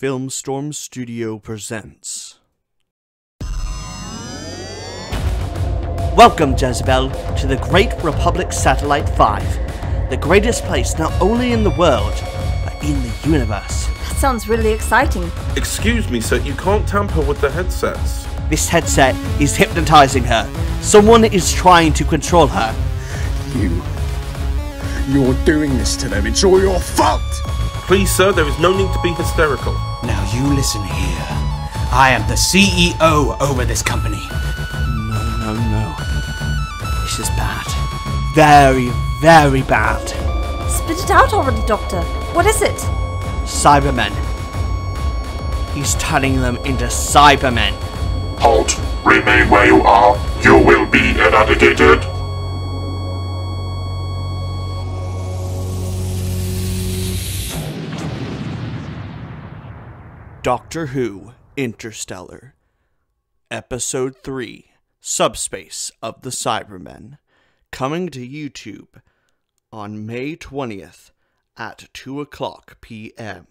Filmstorm Studio presents. Welcome, Jezebel, to the Great Republic Satellite 5, the greatest place not only in the world, but in the universe. That sounds really exciting. Excuse me, sir, you can't tamper with the headsets. This headset is hypnotizing her. Someone is trying to control her. You. You're doing this to them. It's all your fault! Please, sir, there is no need to be hysterical. Now you listen here. I am the CEO over this company. No, no, no. This is bad. Very, very bad. Spit it out already, Doctor. What is it? Cybermen. He's turning them into Cybermen. Halt! Remain where you are. You will be eradicated. Doctor Who Interstellar. Episode 3 Subspace of the Cybermen. Coming to YouTube on May 20th at 2 o'clock p.m.